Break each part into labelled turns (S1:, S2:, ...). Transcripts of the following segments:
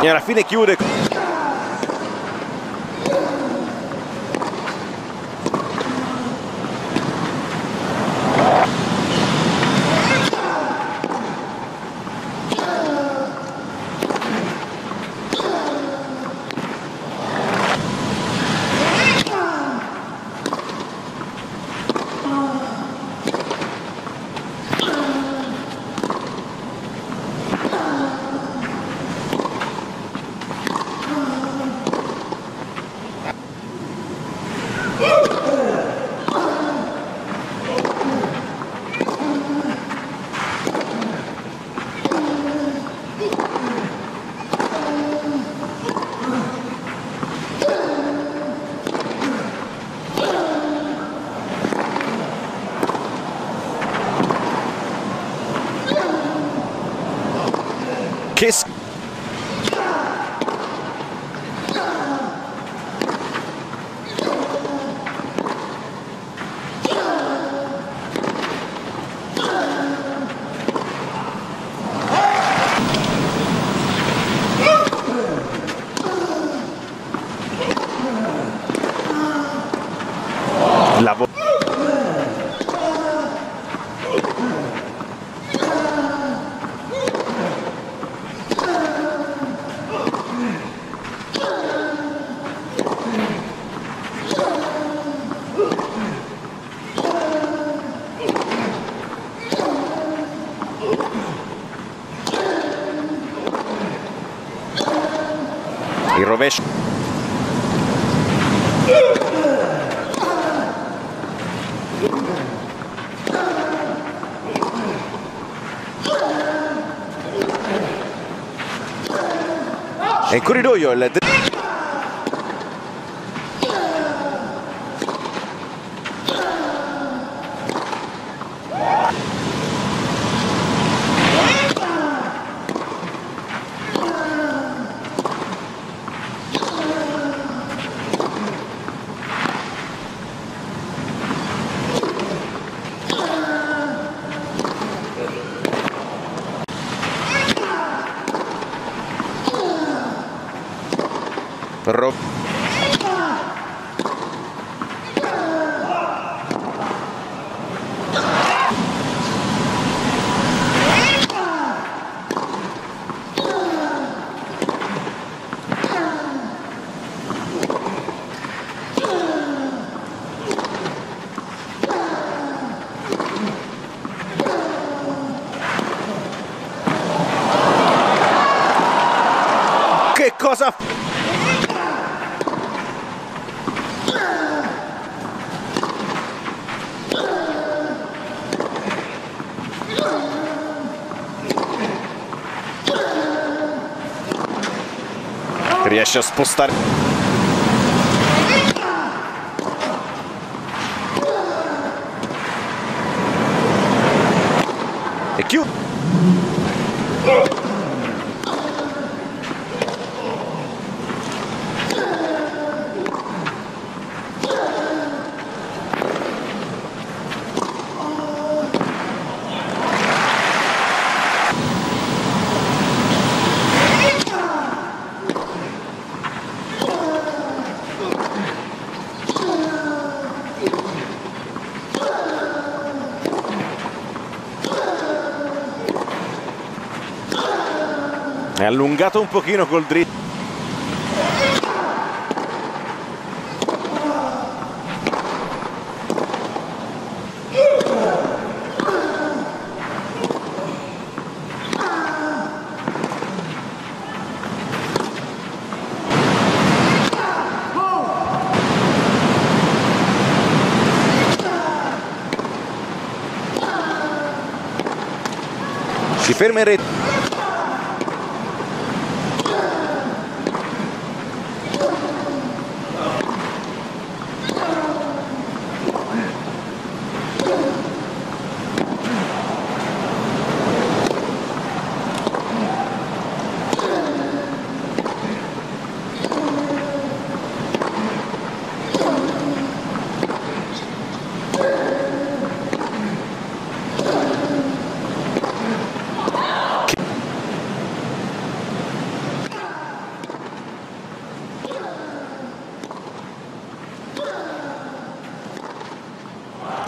S1: e alla fine chiude Kisten. E in corridoio il Rob... cosa riesce a spostare e chiude allungato un pochino col dritto. Si ferma in rete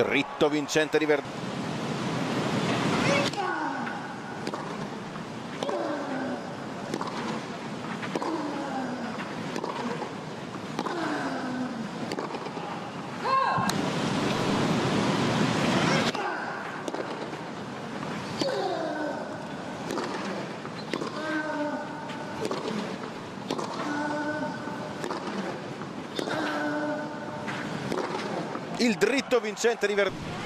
S1: dritto vincente di Verdini il dritto vincente di Verdasco.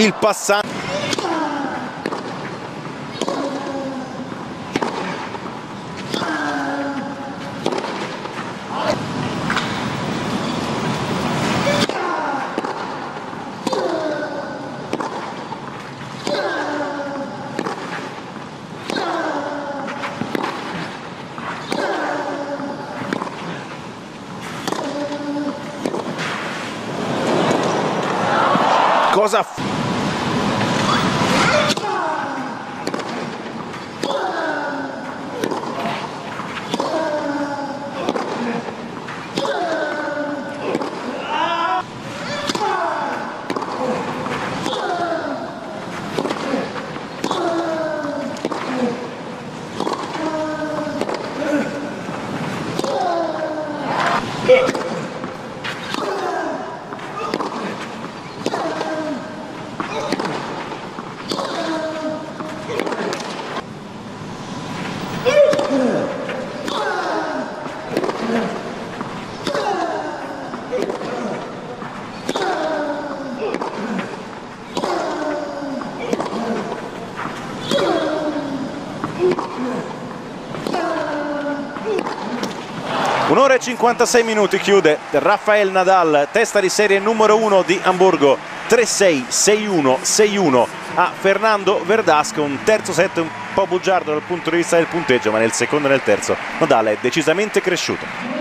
S1: Il passaggio Rosa. Un'ora e 56 minuti chiude Rafael Nadal, testa di serie numero 1 di Hamburgo, 3-6, 6-1, 6-1 a Fernando Verdasco, un terzo set un po' bugiardo dal punto di vista del punteggio, ma nel secondo e nel terzo Nadal è decisamente cresciuto.